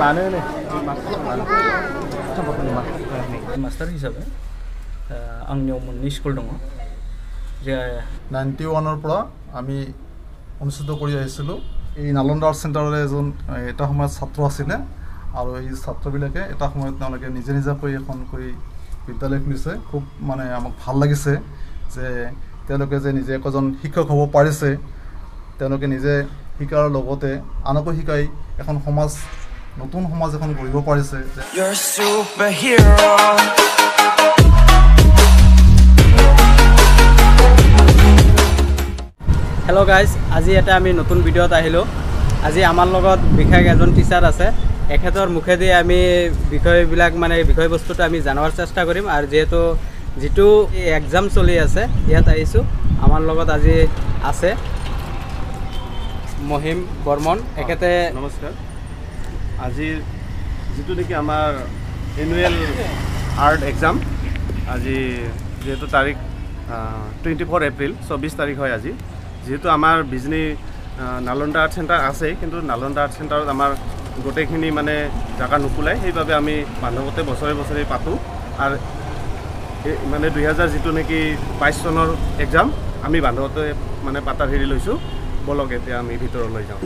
लानो नै मास्टार हिसाबै आंनियाव मोननै स्कुल दङ যে নাইণ্টি ওৱানৰ পৰা আমি অনুষ্ঠিত কৰি আহিছিলোঁ এই নালন্দা আৰ্ট চেণ্টাৰৰে এজন এটা সময়ত ছাত্ৰ আছিলে আৰু এই ছাত্ৰবিলাকে এটা সময়ত তেওঁলোকে নিজে নিজাকৈ এখনকৈ বিদ্যালয় খুলিছে খুব মানে আমাক ভাল লাগিছে যে তেওঁলোকে যে নিজে একোজন শিক্ষক হ'ব পাৰিছে তেওঁলোকে নিজে শিকাৰ লগতে আনকো শিকাই এখন সমাজ নতুন সমাজ এখন গঢ়িব পাৰিছে. হেল্ল' গাইজ আজি এটা আমি নতুন ভিডিঅ'ত আহিলোঁ। আজি আমাৰ লগত বিশেষ এজন টিচাৰ আছে। এখেতৰ মুখেদি আমি বিষয়বিলাক মানে বিষয়বস্তুটো আমি জানাৰ চেষ্টা কৰিম। আৰু যিহেতু যিটো এক্সাম চলি আছে ইয়াত আহিছোঁ। আমাৰ লগত আজি আছে। মহিম বৰ্মন এখেতে নমস্কাৰ। আজিৰ যিটো নেকি আমাৰ এনুৱেল আৰ্ট এক্সাম আজি যিহেতু তাৰিখ টুৱেণ্টি ফ'ৰ এপ্ৰিল চৌবিছ তাৰিখ হয় আজি। যিহেতু আমাৰ বিজনী নালন্দা আৰ্ট চেণ্টাৰ আছেই কিন্তু নালন্দা আৰ্ট চেণ্টাৰত আমাৰ গোটেইখিনি মানে জেগা নোকোলাই সেইবাবে আমি বান্ধৱতে বছৰে বছৰে পাতোঁ। আৰু মানে দুহেজাৰ যিটো নেকি বাইছ চনৰ এক্সাম আমি বান্ধৱতে মানে পাতাৰ হেৰি লৈছোঁ। বলক এতিয়া আমি ভিতৰলৈ যাওঁ।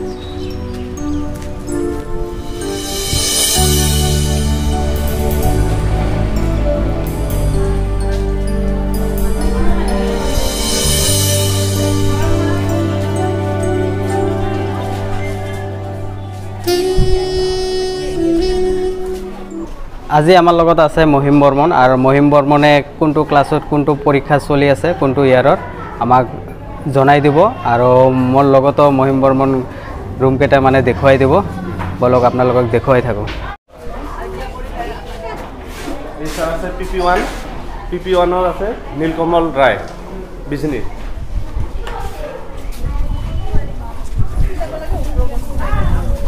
আজি আমাৰ লগত আছে মহিম বৰ্মন। আৰু মহিম বৰ্মনে কোনটো ক্লাছত কোনটো পৰীক্ষা চলি আছে কোনটো ইয়াৰত আমাক জনাই দিব আৰু মোৰ লগতো মহিম বৰ্মন ৰুমকেইটা মানে দেখুৱাই দিব। বলক আপোনালোকক দেখুৱাই থাকোঁ। আছে P P one P P ওৱানৰ আছে নীলকমল ৰায় বিজনী।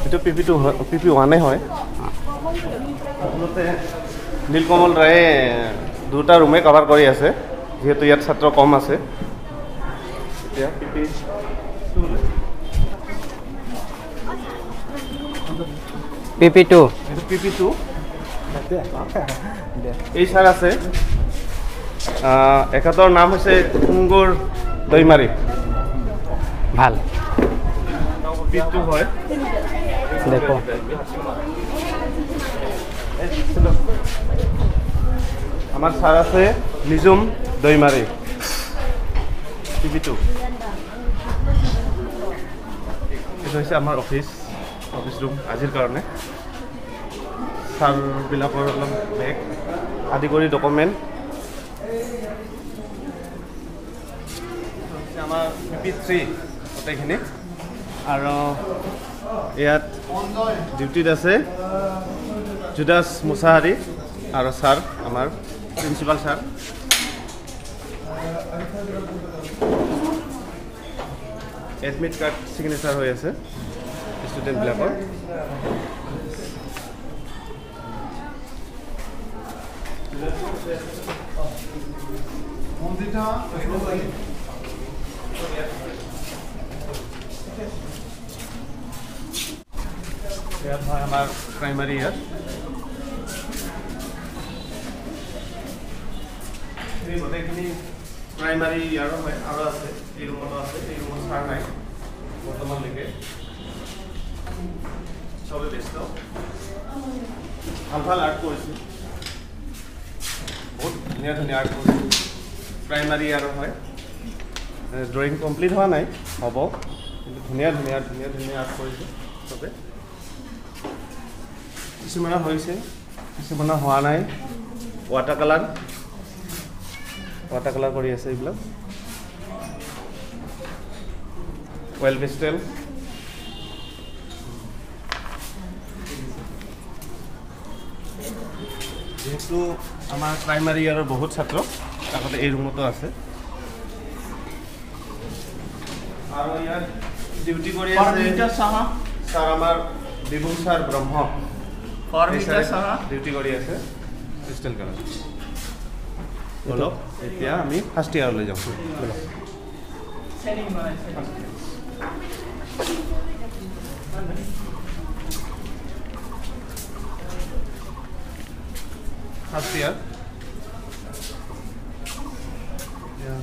এইটো P P two P P ওৱানে হয়। আচলতে নীলকমল ৰায়ে দুটা ৰুমে কভাৰ কৰি আছে যিহেতু ইয়াত ছাত্ৰ কম আছে। এতিয়া P P P P two এইটো পি পি টু এই ছাৰ আছে। আহ, এখেতৰ নাম হৈছে কুংগুৰ দৈমাৰী ভাল। পি টু হয়। দেখো। আমাৰ ছাৰ আছে Nijum Daimary P P two এইটো হৈছে আমাৰ অফিচ অফিচ ৰুম আজিৰ কাৰণে। ছাৰবিলাকৰ অলপ বেগ আদি কৰি ডকুমেণ্ট আমাৰ পি পি থ্ৰী গোটেইখিনি। আৰু ইয়াত ডিউটিত আছে জুদাছ মুছাহাৰী আৰু ছাৰ আমাৰ principal sir. Admit card signature হৈ আছে ষ্টুডেণ্টবিলাকৰ ইয়াত হয় আমাৰ প্ৰাইমাৰী ইয়াত। এই গোটেইখিনি প্ৰাইমাৰী ইয়াৰো হয় আৰু আছে এই ৰুমতো আছে এই ৰুমত ছাৰ নাই। বৰ্তমানলৈকে? ব্যস্ত? ভাল ভাল আৰ্ট কৰিছোঁ। বহুত ধুনীয়া ধুনীয়া আৰ্ট কৰিছোঁ। প্ৰাইমাৰী ইয়াৰো হয়। ড্ৰয়িং কমপ্লিট হোৱা নাই হ'ব। কিন্তু ধুনীয়া ধুনীয়া ধুনীয়া ধুনীয়া আৰ্ট কৰিছোঁ চবে কিছুমানৰ হৈছে কিছুমানৰ হোৱা নাই। ৱাটাৰ কালাৰ ৱাটাৰ কালাৰ কৰি আছে এইবিলাক। অইল পেষ্টেল যিহেতু আমাৰ প্ৰাইমাৰী ইয়াৰৰ বহুত ছাত্ৰ আগতে এই ৰুমতো আছে। আৰু ইয়াত ডিউটি কৰি আছে ছাৰ আমাৰ বিভু ছাৰ ব্ৰহ্ম। ডিউটি কৰি আছে। ক্ৰিষ্টেল কালাৰ বলক এতিয়া আমি ফাৰ্ষ্ট ইয়াৰলৈ যাওঁ। বলক First year. Yeah.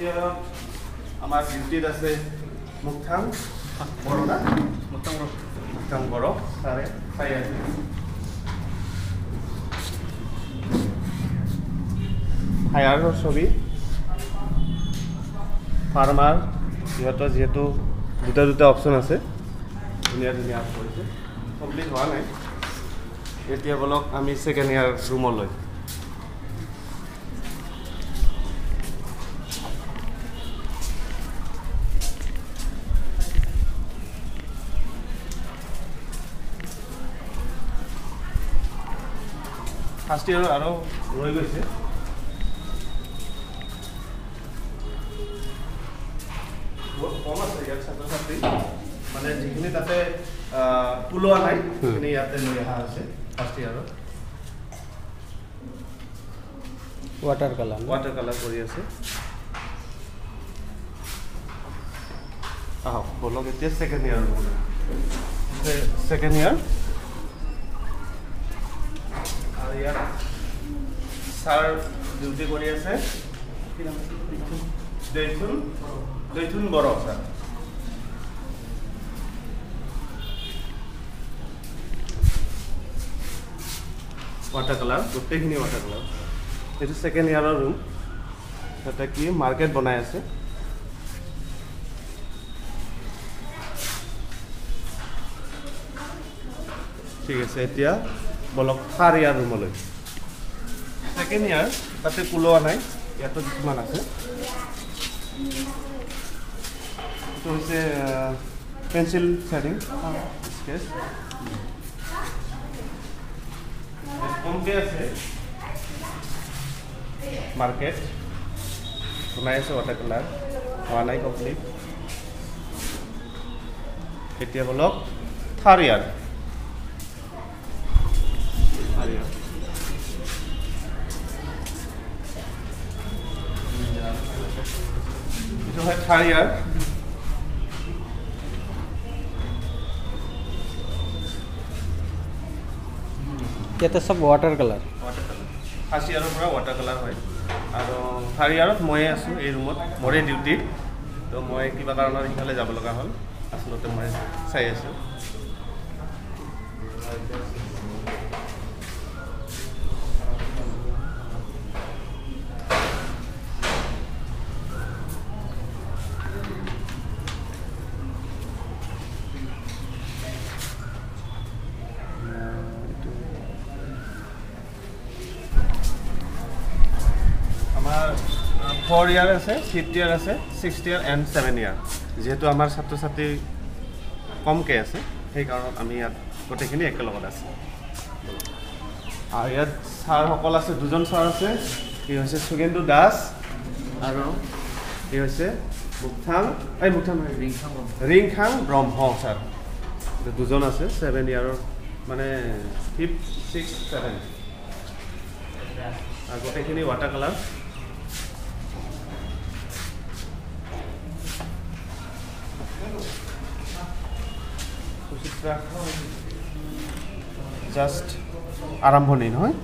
First আমার ডিউটির আছে মুক্তাং বড় না মুক্তাং বড় মুক্তাং বড় সাড়ে সাই আছে হায়ার ছবি ফার্মার সিহঁতৰ যিহেতু দুটা দুটা অপশ্যন আছে। ধুনীয়া ধুনীয়া কৰিছে কমপ্লিট হোৱা নাই। এতিয়া বলক আমি ছেকেণ্ড ইয়াৰ ৰুমলৈ ফাৰ্ষ্ট ইয়াৰ আৰু ৰৈ গৈছে। মানে যিখিনি তাতে ওলোৱা নাই সেইখিনি ইয়াতে লৈ অহা হৈছে ফাৰ্ষ্ট ইয়াৰত ৱাটাৰ কালাৰ ৱাটাৰ কালাৰ কৰি আছে আহক বলক এতিয়া ছেকেণ্ড ইয়াৰ ছেকেণ্ড ইয়াৰ আৰু ইয়াত ছাৰ ডিউটি কৰি আছে দৈথুন দৈথুন বড়ো ছাৰ ৱাটাৰ কালাৰ গোটেইখিনি ৱাটাৰ কালাৰ এইটো ছেকেণ্ড ইয়াৰৰ ৰুম তাতে কি মাৰ্কেট বনাই আছে। ঠিক আছে এতিয়া বলক থাৰ্ড ইয়াৰ ৰুমলৈ ছেকেণ্ড ইয়াৰ তাতে কোলোৱা নাই ইয়াতো কিছুমান আছে। এইটো হৈছে পেঞ্চিল শ্বেডিং স্কেচ কমকৈ আছে? মাৰ্কেট বনাই আছে ৱাটাৰ কালাৰ হোৱা নাই কমপ্লিট থাৰ্ড ইয়াৰ এইটো হয় থাৰ্ড ইয়াৰ ইয়াতে চব ৱাটাৰ কালাৰ ইয়াৰৰ পৰা ৱাটাৰ কালাৰ হয়। আৰু থাৰ্ড ইয়াৰত ময়ে আছোঁ এই ৰুমত মোৰে ডিউটি তো মই কিবা কাৰণত সিফালে যাব লগা হ'ল। আচলতে মই চাই আছোঁ। ফ'ৰ ইয়াৰ আছে ফিফ্থ ইয়াৰ আছে sixth year and seven year যিহেতু আমাৰ ছাত্ৰ ছাত্ৰী কমকৈ আছে সেইকাৰণত আমি ইয়াত গোটেইখিনি একেলগত আছে। আৰু ইয়াত ছাৰসকল আছে দুজন ছাৰ আছে ই হৈছে সুগেন্দু দাস আৰু ই হৈছে মুকথাং এই নহয়, ৰিংখাং ব্ৰহ্ম। ছাৰ। দুজন আছে ছেভেন ইয়াৰৰ মানে ফিফ্থ ছিক্স ছেভেন আৰু গোটেইখিনি ৱাটাৰ কালাৰ জাষ্ট আৰম্ভণি নহয়।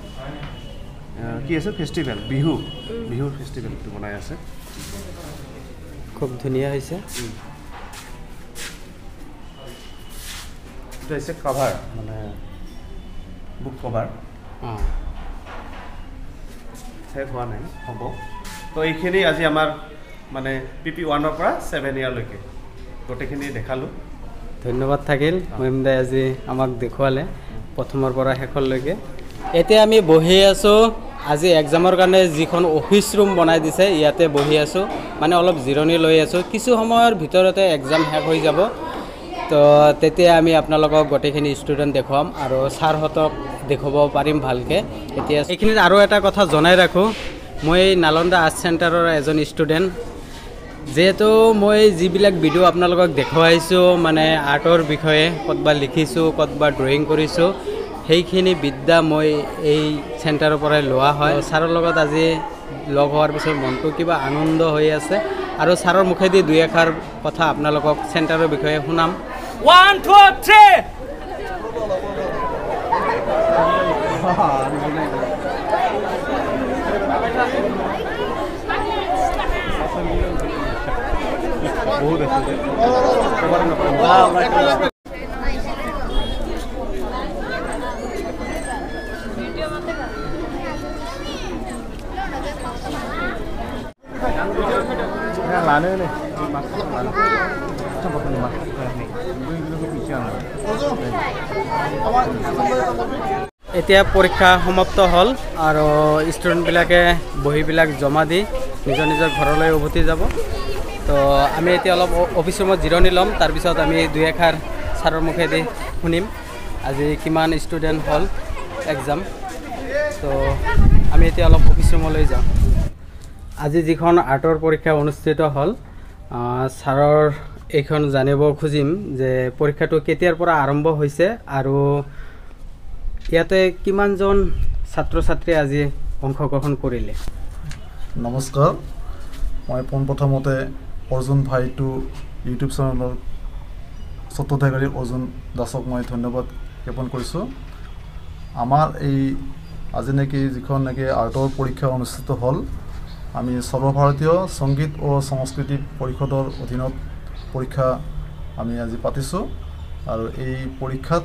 কি আছে? ফেষ্টিভেল বিহু। বিহুৰ ফেষ্টিভেলটো বনাই আছে। খুব ধুনীয়া হৈছে। এইটো হৈছে কভাৰ মানে বুক কভাৰ শেষ হোৱা নাই হ'ব। তো এইখিনি আজি আমাৰ মানে পি পি ওৱানৰ পৰা ছেভেন ইয়াৰলৈকে গোটেইখিনি দেখালোঁ। ধন্যবাদ থাকিল। মহিমদাই আজি আমাক দেখুৱালে প্ৰথমৰ পৰা শেষলৈকে। এতিয়া আমি বহি আছোঁ। আজি এক্সামৰ কাৰণে যিখন অফিচ ৰুম বনাই দিছে ইয়াতে বহি আছোঁ। মানে অলপ জিৰণি লৈ আছোঁ। কিছু সময়ৰ ভিতৰতে এক্সাম শেষ হৈ যাব। তো তেতিয়া আমি আপোনালোকক গোটেইখিনি ষ্টুডেণ্ট দেখুৱাম আৰু ছাৰহঁতক দেখুৱাব পাৰিম ভালকৈ। এতিয়া এইখিনিত আৰু এটা কথা জনাই ৰাখোঁ। মই নালন্দা আৰ্ট চেণ্টাৰৰ এজন ষ্টুডেণ্ট যিহেতু মই যিবিলাক ভিডিঅ' আপোনালোকক দেখুৱাইছোঁ মানে আৰ্টৰ বিষয়ে ক'তবা লিখিছোঁ ক'তবা ড্ৰয়িং কৰিছোঁ সেইখিনি বিদ্যা মই এই চেণ্টাৰৰ পৰাই লোৱা হয়। ছাৰৰ লগত আজি লগ হোৱাৰ পিছত মনটো কিবা আনন্দ হৈ আছে। আৰু ছাৰৰ মুখেদি দুই এষাৰ কথা আপোনালোকক চেণ্টাৰৰ বিষয়ে শুনাম। Three. এতিয়া পৰীক্ষা সমাপ্ত হ'ল আৰু ষ্টুডেণ্টবিলাকে বহীবিলাক জমা দি নিজৰ নিজৰ ঘৰলৈ উভতি যাব তো আমি এতিয়া অলপ অফিচ ৰুমত জিৰণি ল'ম তাৰপিছত আমি দুই এষাৰ ছাৰৰ মুখেদি শুনিম। আজি কিমান ষ্টুডেণ্ট হ'ল এক্সাম তো আমি এতিয়া অলপ অফিচ ৰুমলৈ যাওঁ। আজি যিখন আৰ্টৰ পৰীক্ষা অনুষ্ঠিত হ'ল ছাৰৰ এইখন জানিব খুজিম যে পৰীক্ষাটো কেতিয়াৰ পৰা আৰম্ভ হৈছে আৰু ইয়াতে কিমানজন ছাত্ৰ ছাত্ৰীয়ে আজি অংশগ্ৰহণ কৰিলে। নমস্কাৰ মই পোনপ্ৰথমতে অৰ্জুন ভাইটো ইউটিউব চেনেলৰ স্বত্বাধিকাৰী অৰ্জুন দাসক মই ধন্যবাদ জ্ঞাপন কৰিছোঁ। আমাৰ এই আজি নেকি যিখন নেকি আৰ্টৰ পৰীক্ষা অনুষ্ঠিত হ'ল আমি সৰ্বভাৰতীয় সংগীত ও সংস্কৃতি পৰিষদৰ অধীনত পৰীক্ষা আমি আজি পাতিছোঁ আৰু এই পৰীক্ষাত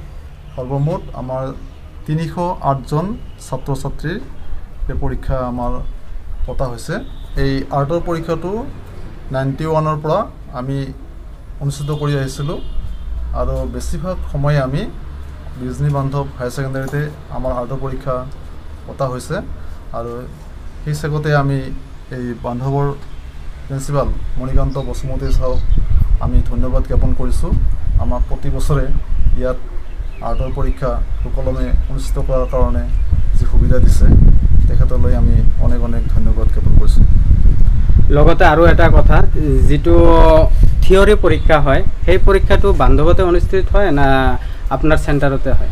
সৰ্বমুঠ আমাৰ তিনিশ আঠজন ছাত্ৰ ছাত্ৰীৰ এই পৰীক্ষা আমাৰ পতা হৈছে। এই আৰ্টৰ পৰীক্ষাটো নাইণ্টি ওৱানৰ পৰা আমি অনুষ্ঠিত কৰি আহিছিলোঁ। আৰু বেছিভাগ সময় আমি বিজনী বান্ধৱ হায়াৰ ছেকেণ্ডেৰীতে আমাৰ আৰ্টৰ পৰীক্ষা পতা হৈছে। আৰু সেই চেগতে আমি এই বান্ধৱৰ প্ৰিন্সিপাল মণিকান্ত বসুমতী ছাৰক আমি ধন্যবাদ জ্ঞাপন কৰিছোঁ। আমাক প্ৰতি বছৰে ইয়াত আৰ্টৰ পৰীক্ষা সুকলমে অনুষ্ঠিত কৰাৰ কাৰণে যি সুবিধা দিছে তেখেতলৈ আমি অনেক অনেক ধন্যবাদ জ্ঞাপন কৰিছোঁ। লগতে আৰু এটা কথা যিটো থিয়ৰী পৰীক্ষা হয় সেই পৰীক্ষাটো বান্ধৱতে অনুষ্ঠিত হয় না আপোনাৰ চেণ্টাৰতে হয়?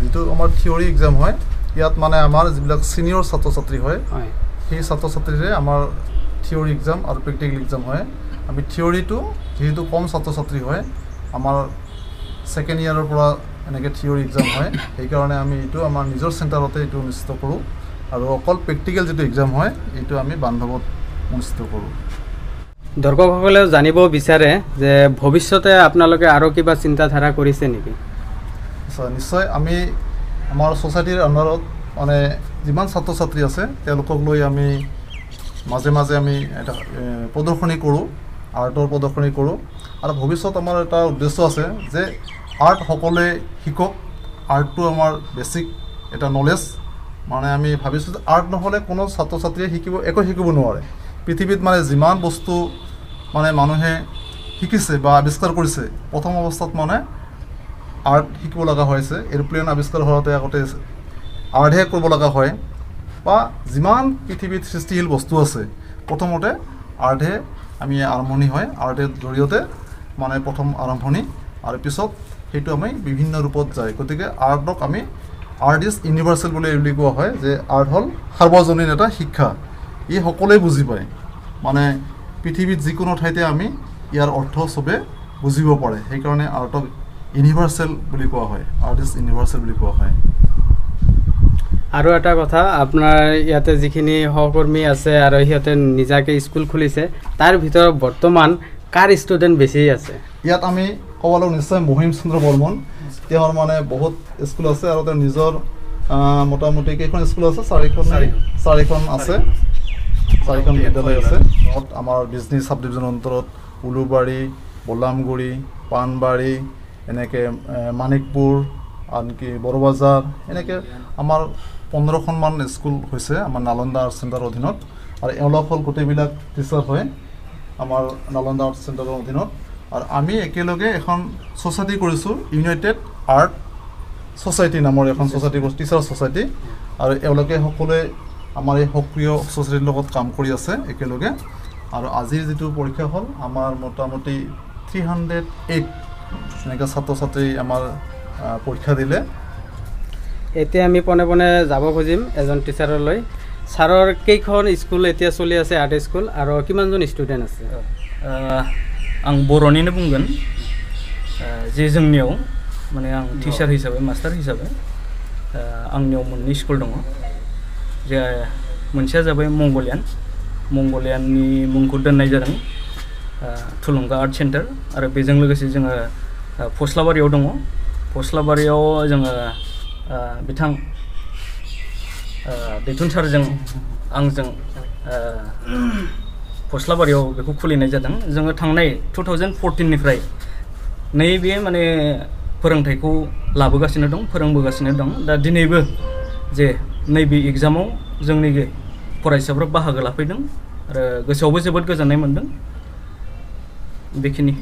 যিটো আমাৰ থিয়ৰী এক্সাম হয় ইয়াত মানে আমাৰ যিবিলাক ছিনিয়ৰ ছাত্ৰ ছাত্ৰী হয় হয়। সেই ছাত্ৰ ছাত্ৰীৰে আমাৰ থিয়ৰী এক্সাম আৰু প্ৰেক্টিকেল এক্সাম হয়। আমি থিয়ৰীটো যিহেতু কম ছাত্ৰ ছাত্ৰী হয় আমাৰ ছেকেণ্ড ইয়াৰৰ পৰা এনেকৈ থিয়ৰী এক্সাম হয় সেইকাৰণে আমি এইটো আমাৰ নিজৰ চেণ্টাৰতে এইটো অনুষ্ঠিত কৰোঁ। আৰু অকল প্ৰেক্টিকেল যিটো এক্সাম হয় এইটো আমি বান্ধৱত অনুষ্ঠিত কৰোঁ দৰ্শকসকলেও জানিব বিচাৰে যে ভৱিষ্যতে আপোনালোকে আৰু কিবা চিন্তাধাৰা কৰিছে নেকি? নিশ্চয় নিশ্চয় আমি আমাৰ ছ'চাইটিৰ আণ্ডাৰত মানে যিমান ছাত্ৰ ছাত্ৰী আছে তেওঁলোকক লৈ আমি মাজে মাজে আমি এটা প্ৰদৰ্শনী কৰোঁ আৰ্টৰ প্ৰদৰ্শনী কৰোঁ। আৰু ভৱিষ্যত আমাৰ এটা উদ্দেশ্য আছে যে আৰ্ট সকলোৱে শিকক। আৰ্টটো আমাৰ বেছিক এটা নলেজ মানে আমি ভাবিছোঁ যে আৰ্ট নহ'লে কোনো ছাত্ৰ ছাত্ৰীয়ে শিকিব একো শিকিব নোৱাৰে। পৃথিৱীত মানে যিমান বস্তু মানে মানুহে শিকিছে বা আৱিষ্কাৰ কৰিছে প্ৰথম অৱস্থাত মানে আৰ্ট শিকিব লগা হৈছে এৰোপ্লেন আৱিষ্কাৰ হোৱাতে আগতে আৰ্টহে কৰিব লগা হয় বা যিমান পৃথিৱীত সৃষ্টিশীল বস্তু আছে প্ৰথমতে আৰ্টহে আমি আৰম্ভণি হয় আৰ্টৰ জৰিয়তে মানে প্ৰথম আৰম্ভণি আৰু পিছত সেইটো আমি বিভিন্ন ৰূপত যায়। গতিকে আৰ্টক আমি আৰ্ট ইজ ইউনিভাৰ্চেল বুলি বুলি কোৱা হয় যে আৰ্ট হ'ল সাৰ্বজনীন এটা শিক্ষা। ই সকলোৱে বুজি পায়। মানে পৃথিৱীত যিকোনো ঠাইতে আমি ইয়াৰ অৰ্থ চবে বুজিব পাৰে। সেইকাৰণে আৰ্টক ইউনিভাৰ্চেল বুলি কোৱা হয়। আৰ্ট ইজ ইউনিভাৰ্চেল বুলি কোৱা হয়। আৰু এটা কথা আপোনাৰ ইয়াতে যিখিনি সহকৰ্মী আছে আৰু সিহঁতে নিজাকৈ স্কুল খুলিছে তাৰ ভিতৰত বৰ্তমান কাৰ ষ্টুডেণ্ট বেছি আছে? ইয়াত আমি ক'ব লাগিব নিশ্চয় মহিম চন্দ্ৰ বৰ্মন। তেওঁৰ মানে বহুত স্কুল আছে আৰু তেওঁৰ নিজৰ মোটামুটি কেইখন স্কুল আছে? চাৰিখন। চাৰিখন আছে। চাৰিখন বিদ্যালয় আছে। আমাৰ বিজনী চাব ডিভিজনৰ অন্তৰত উলুবাৰী বলামগুৰি পাণবাৰী এনেকৈ মানিকপুৰ আনকি বড়োবাজাৰ এনেকৈ আমাৰ পোন্ধৰখনমান স্কুল হৈছে আমাৰ নালন্দা আৰ্ট চেণ্টাৰৰ অধীনত। আৰু এওঁলোক হ'ল গোটেইবিলাক টিচাৰ হয় আমাৰ নালন্দা আৰ্ট চেণ্টাৰৰ অধীনত। আৰু আমি একেলগে এখন ছ'চাইটি কৰিছোঁ ইউনাইটেড আৰ্ট ছ'চাইটি নামৰ এখন ছ'চাইটি টিচাৰ ছ'চাইটি আৰু এওঁলোকে সকলোৱে আমাৰ এই সক্ৰিয় ছ'চাইটিৰ লগত কাম কৰি আছে একেলগে আৰু আজিৰ যিটো পৰীক্ষা হ'ল আমাৰ মোটামুটি থ্ৰী হাণ্ড্ৰেড এইট এনেকৈ ছাত্ৰ ছাত্ৰী আমাৰ আহ, পৰীক্ষা দিলে এতিয়া আমি পোনে পোনে যাব খুজিম এজন টিচাৰলৈ ছাৰৰ কেইখন স্কুল এতিয়া চলি আছে আৰ্ট স্কুল আৰু কিমানজন ষ্টুডেণ্ট আছে ओ, आं बर'निनो बुंगोन ओ, जे जोंनियाव माने आं टिचार हिसाबै मास्टार हिसाबै आंनियाव मोननै स्कुल दङ जे मोनसेया जाबाय मंगलियान मंगलियाननि मुंखौ दोननाय जादों ओ, थुलुंगा आर्ट सेन्टार आरो बेजों लोगोसे जोङो ओ, फस्लाबारियाव दङ फस्लाबारियाव जोङो ओ, बिथां ओ, दैथुन सारजों आंजों ओ, फस्लाबारियाव बेखौ खुलिनाय जादों जोङो थांनाय टु थावजेन्ड फरटिननिफ्राय नैबे माने फोरोंथाइखौ लाबोगासिनो दं फोरोंबोगासिनो दं दा दिनैबो जे नैबे एग्जामाव जोंनि फरायसाफ्रा बाहागो लाफैदों आरो गोसोआवबो जोबोद गोजोननाय मोनदों। बेखिनि।